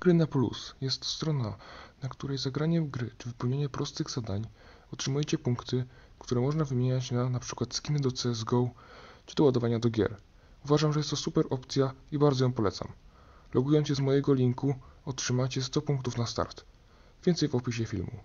Gry na Plus jest strona, na której za granie w gry czy wypełnienie prostych zadań otrzymujecie punkty, które można wymieniać na np. skiny do CSGO czy do ładowania do gier. Uważam, że jest to super opcja i bardzo ją polecam. Logując się z mojego linku otrzymacie 100 punktów na start. Więcej w opisie filmu.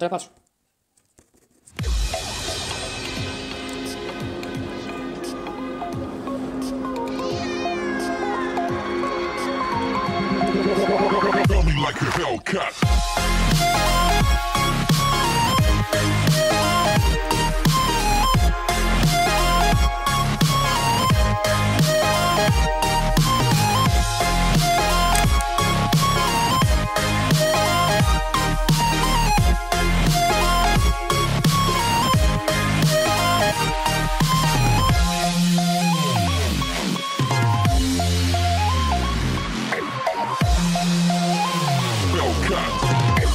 André Passos. like a Hellcat. Cut.